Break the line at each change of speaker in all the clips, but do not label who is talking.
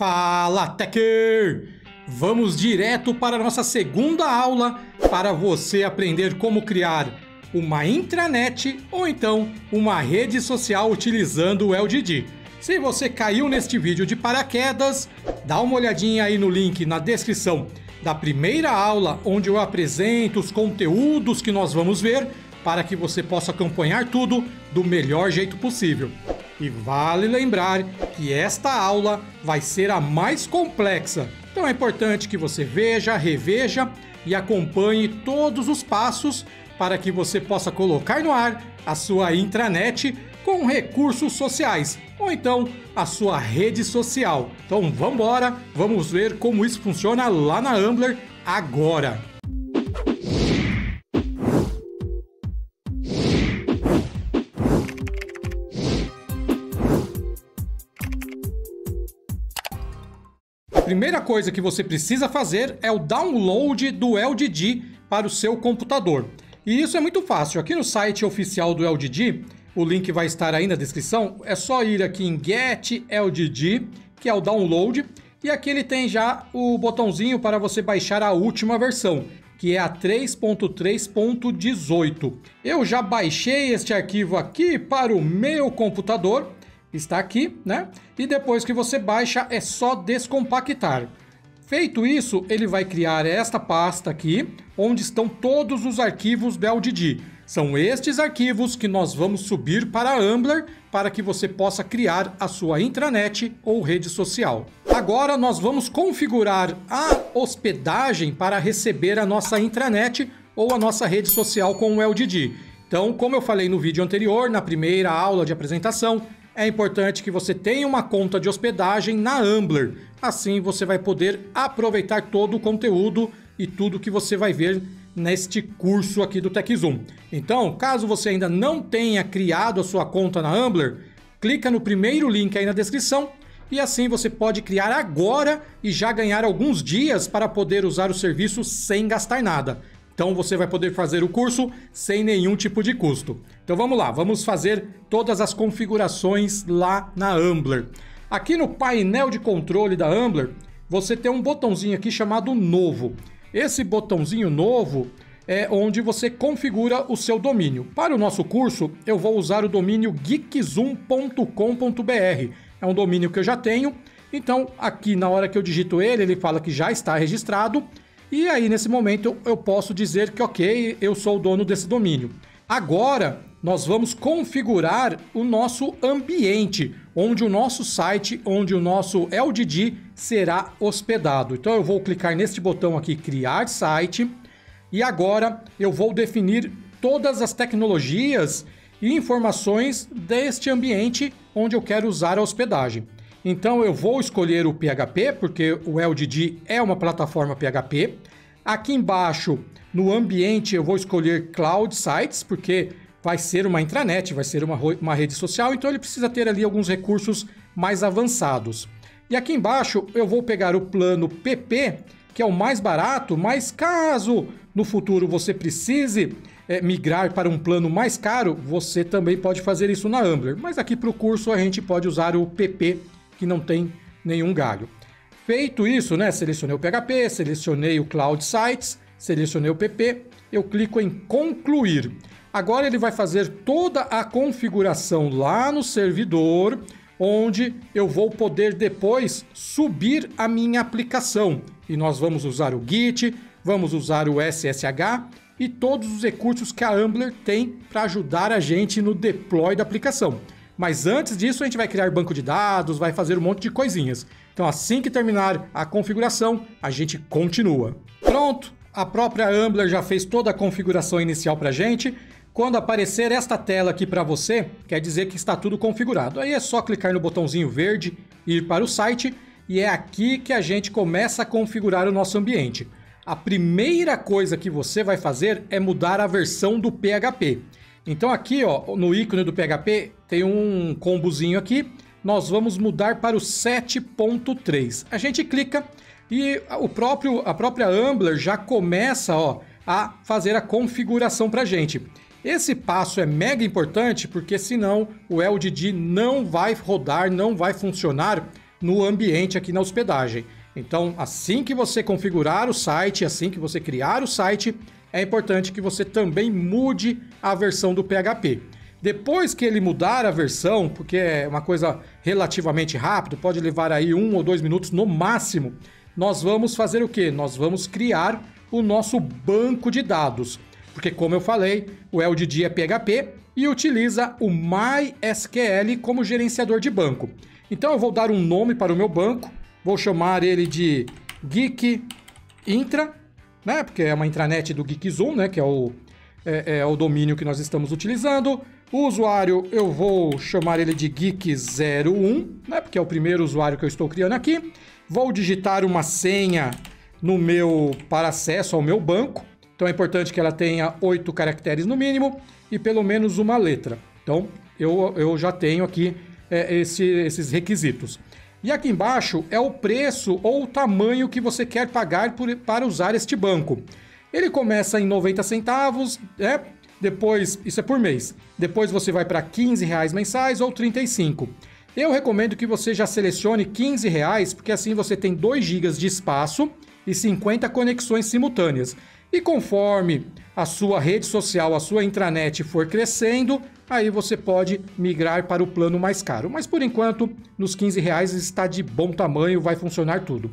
Fala, Techer! Vamos direto para a nossa segunda aula para você aprender como criar uma intranet ou então uma rede social utilizando o LDD. Se você caiu neste vídeo de paraquedas, dá uma olhadinha aí no link na descrição da primeira aula, onde eu apresento os conteúdos que nós vamos ver para que você possa acompanhar tudo do melhor jeito possível. E vale lembrar que esta aula vai ser a mais complexa, então é importante que você veja, reveja e acompanhe todos os passos para que você possa colocar no ar a sua intranet com recursos sociais ou então a sua rede social. Então vamos embora, vamos ver como isso funciona lá na Ambler agora. Primeira coisa que você precisa fazer é o download do LDD para o seu computador. E isso é muito fácil. Aqui no site oficial do LDD, o link vai estar aí na descrição. É só ir aqui em Get LDD, que é o download, e aqui ele tem já o botãozinho para você baixar a última versão, que é a 3.3.18. Eu já baixei este arquivo aqui para o meu computador, está aqui, né? E depois que você baixa é só descompactar. Feito isso, ele vai criar esta pasta aqui, onde estão todos os arquivos BLDD. São estes arquivos que nós vamos subir para a Ambler para que você possa criar a sua intranet ou rede social. Agora nós vamos configurar a hospedagem para receber a nossa intranet ou a nossa rede social com o LDD. Então, como eu falei no vídeo anterior, na primeira aula de apresentação, é importante que você tenha uma conta de hospedagem na Ambler. Assim você vai poder aproveitar todo o conteúdo e tudo que você vai ver neste curso aqui do TechZoom. Então, caso você ainda não tenha criado a sua conta na Ambler, clica no primeiro link aí na descrição e assim você pode criar agora e já ganhar alguns dias para poder usar o serviço sem gastar nada. Então você vai poder fazer o curso sem nenhum tipo de custo. Então vamos lá, vamos fazer todas as configurações lá na Ambler. Aqui no painel de controle da Ambler, você tem um botãozinho aqui chamado Novo. Esse botãozinho Novo é onde você configura o seu domínio. Para o nosso curso, eu vou usar o domínio geekzoom.com.br. É um domínio que eu já tenho. Então, aqui na hora que eu digito ele, ele fala que já está registrado e aí, nesse momento, eu posso dizer que, ok, eu sou o dono desse domínio. Agora, nós vamos configurar o nosso ambiente, onde o nosso site, onde o nosso LDD será hospedado. Então, eu vou clicar neste botão aqui, criar site, e agora eu vou definir todas as tecnologias e informações deste ambiente onde eu quero usar a hospedagem. Então eu vou escolher o PHP, porque o LDD é uma plataforma PHP. Aqui embaixo, no ambiente, eu vou escolher Cloud Sites, porque vai ser uma intranet, vai ser uma, uma rede social, então ele precisa ter ali alguns recursos mais avançados. E aqui embaixo eu vou pegar o plano PP, que é o mais barato, mas caso no futuro você precise é, migrar para um plano mais caro, você também pode fazer isso na Ambler. Mas aqui para o curso a gente pode usar o PP que não tem nenhum galho. Feito isso, né, selecionei o PHP, selecionei o Cloud Sites, selecionei o PP, eu clico em concluir. Agora ele vai fazer toda a configuração lá no servidor, onde eu vou poder depois subir a minha aplicação. E nós vamos usar o Git, vamos usar o SSH e todos os recursos que a Ambler tem para ajudar a gente no deploy da aplicação. Mas antes disso, a gente vai criar banco de dados, vai fazer um monte de coisinhas. Então, assim que terminar a configuração, a gente continua. Pronto, a própria Ambler já fez toda a configuração inicial para a gente. Quando aparecer esta tela aqui para você, quer dizer que está tudo configurado. Aí é só clicar no botãozinho verde, ir para o site e é aqui que a gente começa a configurar o nosso ambiente. A primeira coisa que você vai fazer é mudar a versão do PHP. Então aqui, ó, no ícone do PHP tem um combozinho aqui. Nós vamos mudar para o 7.3. A gente clica e o próprio, a própria Ambler já começa ó, a fazer a configuração para a gente. Esse passo é mega importante porque senão o LDD não vai rodar, não vai funcionar no ambiente aqui na hospedagem. Então, assim que você configurar o site, assim que você criar o site, é importante que você também mude a versão do PHP. Depois que ele mudar a versão, porque é uma coisa relativamente rápido, pode levar aí um ou dois minutos no máximo, nós vamos fazer o que? Nós vamos criar o nosso banco de dados. Porque, como eu falei, o LDD é PHP e utiliza o MySQL como gerenciador de banco. Então eu vou dar um nome para o meu banco, vou chamar ele de Geek Intra, né? Porque é uma intranet do GeekZoom, né? Que é o, é, é o domínio que nós estamos utilizando. O usuário eu vou chamar ele de Geek01, né? Porque é o primeiro usuário que eu estou criando aqui. Vou digitar uma senha no meu para acesso ao meu banco. Então é importante que ela tenha oito caracteres no mínimo e pelo menos uma letra. Então eu, eu já tenho aqui é, esse, esses requisitos. E aqui embaixo é o preço ou o tamanho que você quer pagar por, para usar este banco. Ele começa em 90 centavos, é, depois, isso é por mês. Depois você vai para 15 reais mensais ou 35. Eu recomendo que você já selecione 15 reais, porque assim você tem 2 GB de espaço e 50 conexões simultâneas. E conforme a sua rede social, a sua intranet for crescendo, aí você pode migrar para o plano mais caro. Mas por enquanto, nos 15 reais está de bom tamanho, vai funcionar tudo.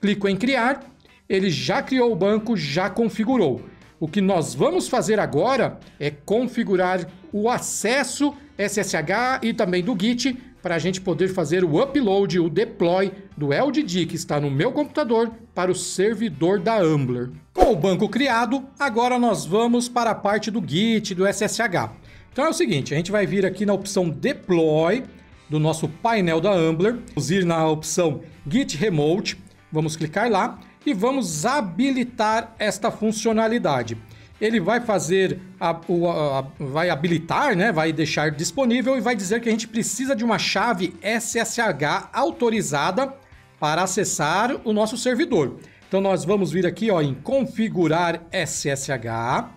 Clico em criar, ele já criou o banco, já configurou. O que nós vamos fazer agora é configurar o acesso SSH e também do Git para a gente poder fazer o upload, o deploy do LDD que está no meu computador para o servidor da Ambler. Com o banco criado, agora nós vamos para a parte do Git, do SSH. Então é o seguinte, a gente vai vir aqui na opção Deploy do nosso painel da Ambler, vamos ir na opção Git Remote, vamos clicar lá e vamos habilitar esta funcionalidade ele vai fazer, a, o, a, vai habilitar, né? vai deixar disponível e vai dizer que a gente precisa de uma chave SSH autorizada para acessar o nosso servidor. Então nós vamos vir aqui ó, em configurar SSH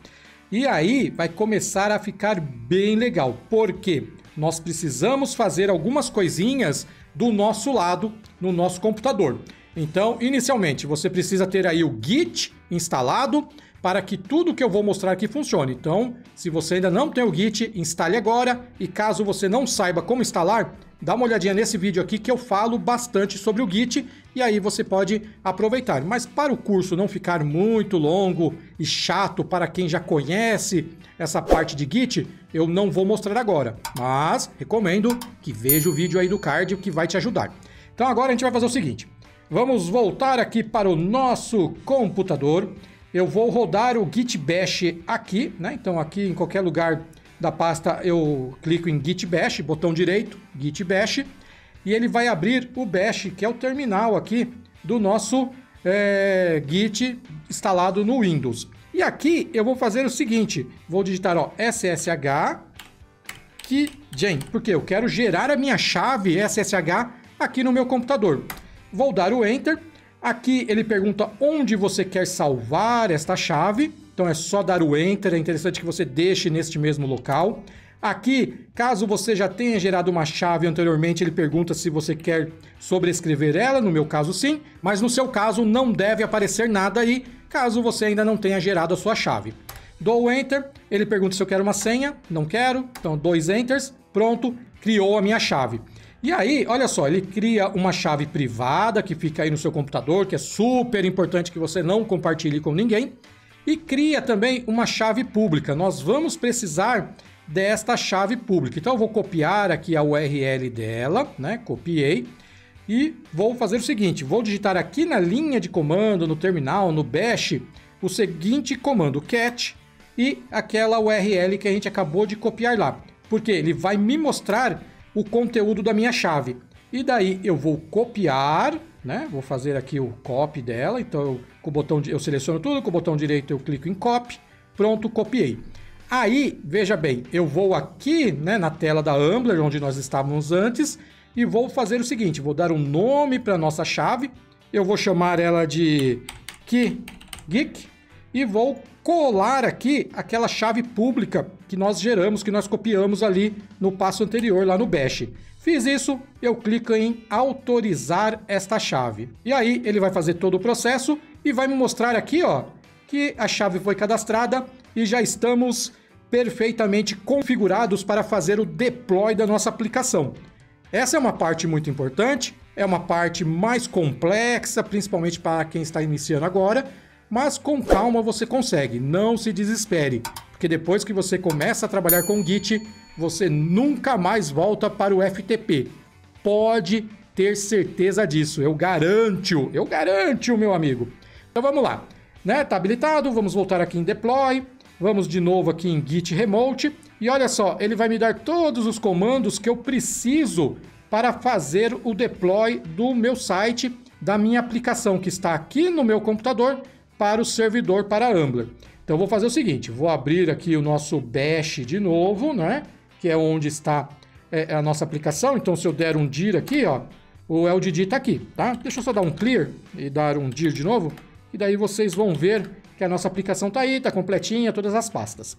e aí vai começar a ficar bem legal, porque nós precisamos fazer algumas coisinhas do nosso lado no nosso computador. Então, inicialmente, você precisa ter aí o Git instalado, para que tudo que eu vou mostrar aqui funcione. Então, se você ainda não tem o Git, instale agora e caso você não saiba como instalar, dá uma olhadinha nesse vídeo aqui que eu falo bastante sobre o Git e aí você pode aproveitar. Mas para o curso não ficar muito longo e chato para quem já conhece essa parte de Git, eu não vou mostrar agora, mas recomendo que veja o vídeo aí do card que vai te ajudar. Então agora a gente vai fazer o seguinte, vamos voltar aqui para o nosso computador eu vou rodar o git bash aqui, né? Então aqui em qualquer lugar da pasta eu clico em git bash, botão direito, git bash, e ele vai abrir o bash, que é o terminal aqui do nosso é, git instalado no Windows. E aqui eu vou fazer o seguinte, vou digitar ó, ssh keygen, porque eu quero gerar a minha chave SSH aqui no meu computador. Vou dar o Enter Aqui ele pergunta onde você quer salvar esta chave. Então é só dar o Enter, é interessante que você deixe neste mesmo local. Aqui, caso você já tenha gerado uma chave anteriormente, ele pergunta se você quer sobrescrever ela, no meu caso sim, mas no seu caso não deve aparecer nada aí, caso você ainda não tenha gerado a sua chave. Dou o Enter, ele pergunta se eu quero uma senha, não quero, então dois Enters, pronto, criou a minha chave. E aí, olha só, ele cria uma chave privada que fica aí no seu computador, que é super importante que você não compartilhe com ninguém. E cria também uma chave pública. Nós vamos precisar desta chave pública. Então eu vou copiar aqui a URL dela, né? Copiei. E vou fazer o seguinte, vou digitar aqui na linha de comando, no terminal, no bash, o seguinte comando cat e aquela URL que a gente acabou de copiar lá. Porque ele vai me mostrar o conteúdo da minha chave. E daí eu vou copiar, né? Vou fazer aqui o copy dela. Então eu, com o botão eu seleciono tudo, com o botão direito eu clico em copy. Pronto, copiei. Aí, veja bem, eu vou aqui, né, na tela da Ambler, onde nós estávamos antes, e vou fazer o seguinte, vou dar um nome para nossa chave. Eu vou chamar ela de Key Geek e vou colar aqui aquela chave pública que nós geramos, que nós copiamos ali no passo anterior, lá no Bash. Fiz isso, eu clico em autorizar esta chave. E aí ele vai fazer todo o processo e vai me mostrar aqui, ó, que a chave foi cadastrada e já estamos perfeitamente configurados para fazer o deploy da nossa aplicação. Essa é uma parte muito importante, é uma parte mais complexa, principalmente para quem está iniciando agora, mas com calma você consegue, não se desespere, porque depois que você começa a trabalhar com Git, você nunca mais volta para o FTP. Pode ter certeza disso, eu garanto, eu garanto, meu amigo. Então vamos lá, né? Tá habilitado, vamos voltar aqui em deploy, vamos de novo aqui em git remote e olha só, ele vai me dar todos os comandos que eu preciso para fazer o deploy do meu site, da minha aplicação que está aqui no meu computador para o servidor para Ambler. Então vou fazer o seguinte, vou abrir aqui o nosso bash de novo, né? Que é onde está é, a nossa aplicação. Então se eu der um dir aqui, ó, o LDD está aqui, tá? Deixa eu só dar um clear e dar um dir de novo, e daí vocês vão ver que a nossa aplicação está aí, está completinha, todas as pastas.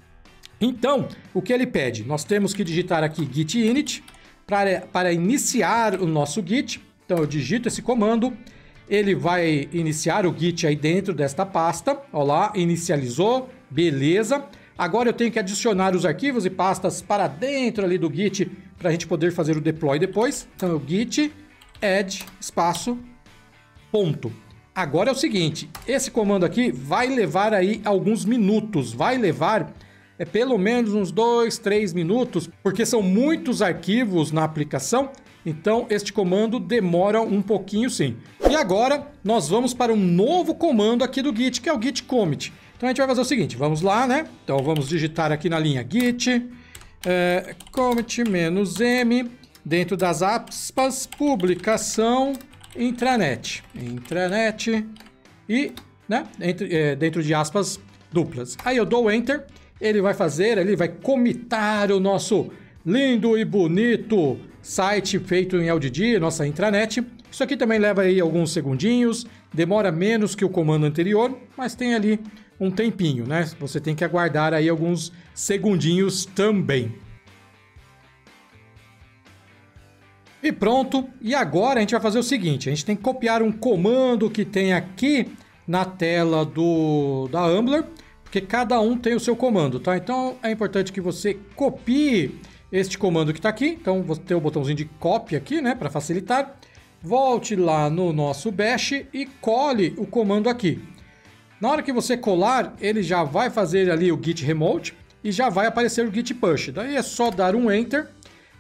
Então, o que ele pede? Nós temos que digitar aqui git init para, para iniciar o nosso git. Então eu digito esse comando, ele vai iniciar o Git aí dentro desta pasta. Olha lá, inicializou, beleza. Agora eu tenho que adicionar os arquivos e pastas para dentro ali do Git para a gente poder fazer o deploy depois. Então o Git add espaço ponto. Agora é o seguinte, esse comando aqui vai levar aí alguns minutos, vai levar é pelo menos uns dois, três minutos, porque são muitos arquivos na aplicação então, este comando demora um pouquinho sim. E agora, nós vamos para um novo comando aqui do Git, que é o git commit. Então, a gente vai fazer o seguinte, vamos lá, né? Então, vamos digitar aqui na linha git é, commit-m dentro das aspas publicação intranet. Intranet e, né, entre, é, dentro de aspas duplas. Aí eu dou Enter, ele vai fazer, ele vai comitar o nosso lindo e bonito site feito em LDD, nossa intranet. Isso aqui também leva aí alguns segundinhos, demora menos que o comando anterior, mas tem ali um tempinho, né? Você tem que aguardar aí alguns segundinhos também. E pronto, e agora a gente vai fazer o seguinte, a gente tem que copiar um comando que tem aqui na tela do da Ambler, porque cada um tem o seu comando, tá? Então é importante que você copie este comando que está aqui. Então, vou ter o botãozinho de cópia aqui, né, para facilitar. Volte lá no nosso bash e cole o comando aqui. Na hora que você colar, ele já vai fazer ali o git remote e já vai aparecer o git push. Daí é só dar um enter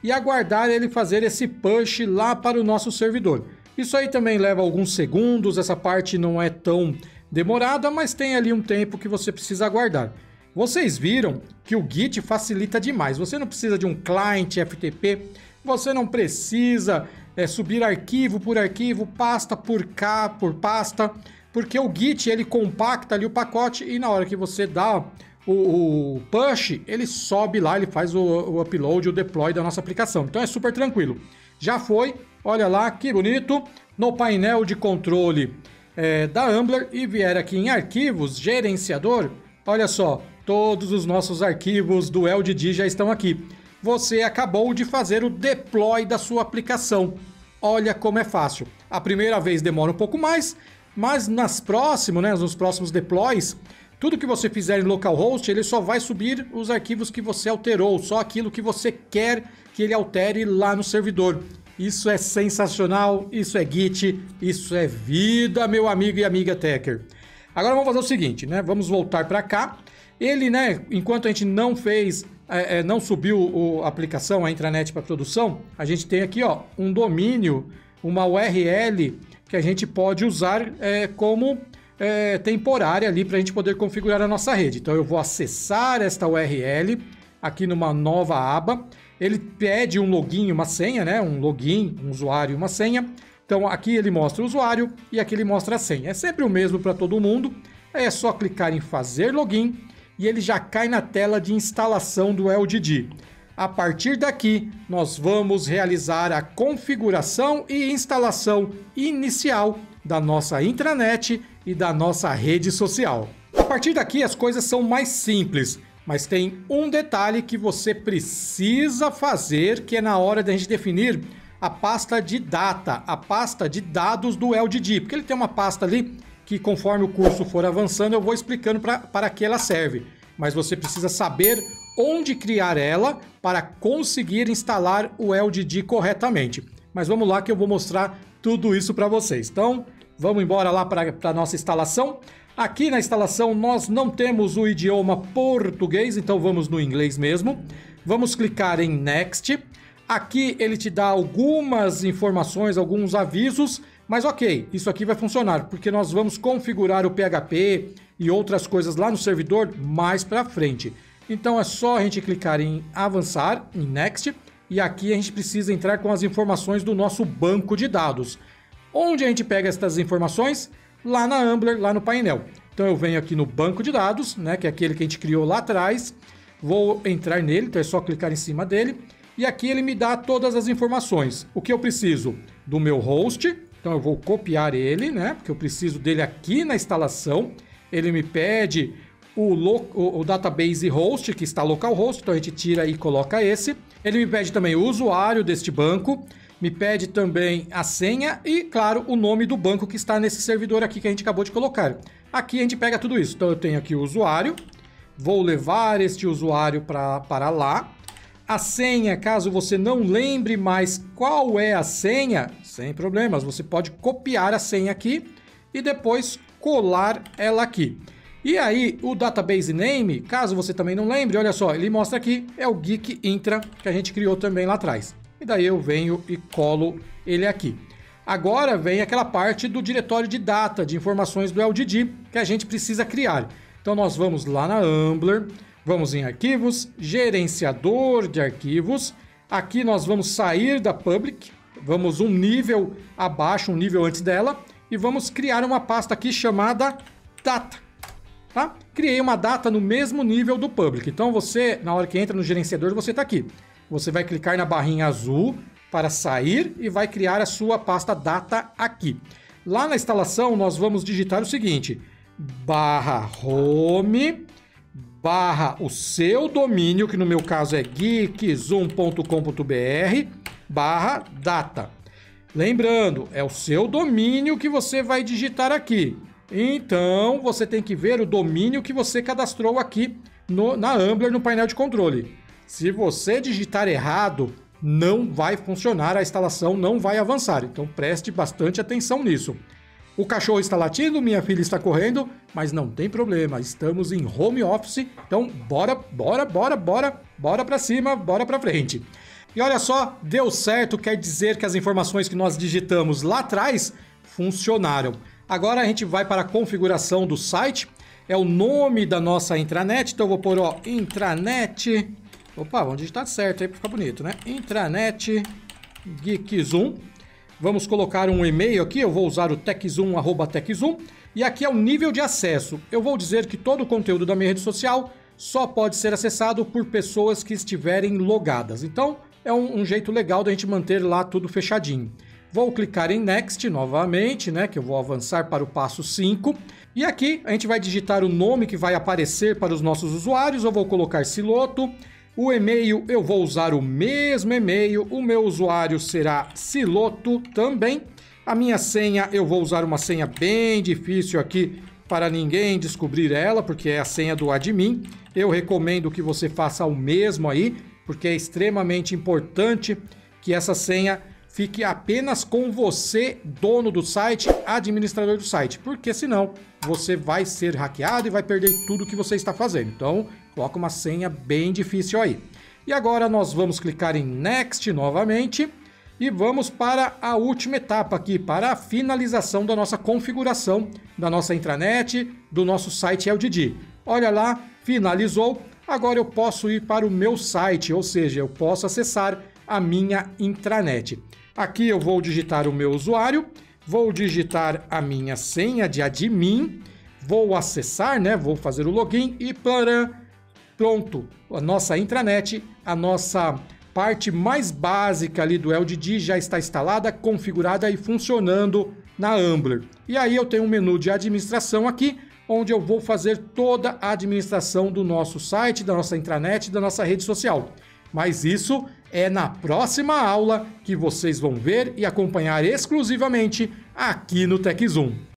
e aguardar ele fazer esse push lá para o nosso servidor. Isso aí também leva alguns segundos, essa parte não é tão demorada, mas tem ali um tempo que você precisa aguardar. Vocês viram que o Git facilita demais. Você não precisa de um client FTP, você não precisa é, subir arquivo por arquivo, pasta por cá, por pasta, porque o Git ele compacta ali o pacote e na hora que você dá o, o push, ele sobe lá, ele faz o, o upload, o deploy da nossa aplicação. Então é super tranquilo. Já foi, olha lá que bonito, no painel de controle é, da Ambler e vier aqui em arquivos, gerenciador, olha só, Todos os nossos arquivos do LDD já estão aqui. Você acabou de fazer o deploy da sua aplicação. Olha como é fácil. A primeira vez demora um pouco mais, mas nas próximas, né, nos próximos deploys, tudo que você fizer em localhost, ele só vai subir os arquivos que você alterou, só aquilo que você quer que ele altere lá no servidor. Isso é sensacional, isso é Git, isso é vida, meu amigo e amiga Techer. Agora vamos fazer o seguinte, né? Vamos voltar para cá ele, né, enquanto a gente não fez, é, é, não subiu o, a aplicação, a intranet para produção, a gente tem aqui ó, um domínio, uma URL que a gente pode usar é, como é, temporária ali para a gente poder configurar a nossa rede. Então eu vou acessar esta URL aqui numa nova aba. Ele pede um login, uma senha, né? Um login, um usuário, uma senha. Então aqui ele mostra o usuário e aqui ele mostra a senha. É sempre o mesmo para todo mundo. É só clicar em fazer login e ele já cai na tela de instalação do LDD. A partir daqui, nós vamos realizar a configuração e instalação inicial da nossa intranet e da nossa rede social. A partir daqui as coisas são mais simples, mas tem um detalhe que você precisa fazer, que é na hora da gente definir a pasta de data, a pasta de dados do LDD, porque ele tem uma pasta ali que conforme o curso for avançando eu vou explicando pra, para que ela serve. Mas você precisa saber onde criar ela para conseguir instalar o LDD corretamente. Mas vamos lá que eu vou mostrar tudo isso para vocês. Então, vamos embora lá para a nossa instalação. Aqui na instalação nós não temos o idioma português, então vamos no inglês mesmo. Vamos clicar em Next. Aqui ele te dá algumas informações, alguns avisos, mas ok, isso aqui vai funcionar, porque nós vamos configurar o PHP e outras coisas lá no servidor mais para frente. Então é só a gente clicar em avançar, em Next, e aqui a gente precisa entrar com as informações do nosso banco de dados. Onde a gente pega essas informações? Lá na Ambler, lá no painel. Então eu venho aqui no banco de dados, né, que é aquele que a gente criou lá atrás, vou entrar nele, então é só clicar em cima dele, e aqui ele me dá todas as informações. O que eu preciso? Do meu host, então eu vou copiar ele, né, porque eu preciso dele aqui na instalação. Ele me pede o, o, o database host, que está localhost, então a gente tira e coloca esse. Ele me pede também o usuário deste banco, me pede também a senha e, claro, o nome do banco que está nesse servidor aqui que a gente acabou de colocar. Aqui a gente pega tudo isso. Então eu tenho aqui o usuário, vou levar este usuário pra, para lá. A senha, caso você não lembre mais qual é a senha, sem problemas, você pode copiar a senha aqui e depois colar ela aqui. E aí, o database name, caso você também não lembre, olha só, ele mostra aqui, é o Geek Intra, que a gente criou também lá atrás. E daí eu venho e colo ele aqui. Agora vem aquela parte do diretório de data, de informações do LDD, que a gente precisa criar. Então nós vamos lá na Ambler, vamos em arquivos, gerenciador de arquivos. Aqui nós vamos sair da public, vamos um nível abaixo, um nível antes dela, e vamos criar uma pasta aqui chamada data tá? Criei uma data no mesmo nível do public. Então você, na hora que entra no gerenciador, você está aqui. Você vai clicar na barrinha azul para sair e vai criar a sua pasta data aqui. Lá na instalação, nós vamos digitar o seguinte: barra home barra o seu domínio, que no meu caso é geekzoom.com.br, barra data. Lembrando, é o seu domínio que você vai digitar aqui. Então, você tem que ver o domínio que você cadastrou aqui no, na Ambler no painel de controle. Se você digitar errado, não vai funcionar, a instalação não vai avançar. Então, preste bastante atenção nisso. O cachorro está latindo, minha filha está correndo, mas não tem problema, estamos em home office, então bora, bora, bora, bora, bora para cima, bora para frente. E olha só, deu certo, quer dizer que as informações que nós digitamos lá atrás funcionaram. Agora a gente vai para a configuração do site. É o nome da nossa intranet. Então eu vou pôr, ó, intranet. Opa, vamos digitar certo aí para ficar bonito, né? Intranet Geekzoom. Vamos colocar um e-mail aqui. Eu vou usar o techzoom, techzoom. E aqui é o nível de acesso. Eu vou dizer que todo o conteúdo da minha rede social só pode ser acessado por pessoas que estiverem logadas. Então, é um, um jeito legal da gente manter lá tudo fechadinho. Vou clicar em Next novamente, né, que eu vou avançar para o passo 5. E aqui a gente vai digitar o nome que vai aparecer para os nossos usuários. Eu vou colocar Siloto. O e-mail eu vou usar o mesmo e-mail. O meu usuário será Siloto também. A minha senha eu vou usar uma senha bem difícil aqui para ninguém descobrir ela, porque é a senha do admin. Eu recomendo que você faça o mesmo aí, porque é extremamente importante que essa senha fique apenas com você, dono do site, administrador do site, porque senão você vai ser hackeado e vai perder tudo que você está fazendo. Então, coloca uma senha bem difícil aí. E agora nós vamos clicar em Next novamente e vamos para a última etapa aqui, para a finalização da nossa configuração da nossa intranet, do nosso site LDD. Olha lá, finalizou. Agora eu posso ir para o meu site, ou seja, eu posso acessar a minha intranet. Aqui eu vou digitar o meu usuário, vou digitar a minha senha de admin, vou acessar, né? Vou fazer o login e para pronto, a nossa intranet, a nossa parte mais básica ali do LDD já está instalada, configurada e funcionando na Ambler. E aí eu tenho um menu de administração aqui, onde eu vou fazer toda a administração do nosso site, da nossa intranet, da nossa rede social. Mas isso é na próxima aula que vocês vão ver e acompanhar exclusivamente aqui no TechZoom.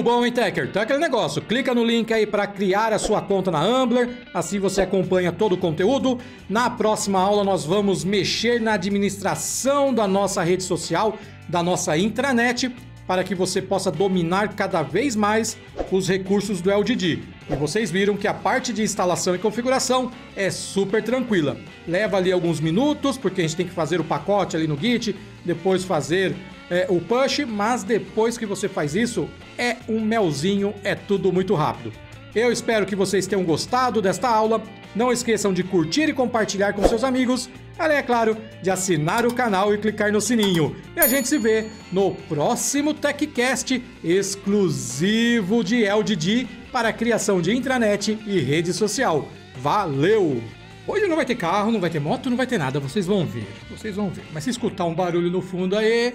Muito bom, hein, Tecker? Então é aquele negócio, clica no link aí para criar a sua conta na Ambler, assim você acompanha todo o conteúdo. Na próxima aula nós vamos mexer na administração da nossa rede social, da nossa intranet, para que você possa dominar cada vez mais os recursos do LDD. E vocês viram que a parte de instalação e configuração é super tranquila. Leva ali alguns minutos, porque a gente tem que fazer o pacote ali no Git, depois fazer é, o push, mas depois que você faz isso, é um melzinho, é tudo muito rápido. Eu espero que vocês tenham gostado desta aula. Não esqueçam de curtir e compartilhar com seus amigos. Além, é claro, de assinar o canal e clicar no sininho. E a gente se vê no próximo TechCast exclusivo de LDD para criação de intranet e rede social. Valeu! Hoje não vai ter carro, não vai ter moto, não vai ter nada, vocês vão ver. Vocês vão ver. Mas se escutar um barulho no fundo aí,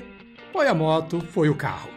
foi a moto, foi o carro.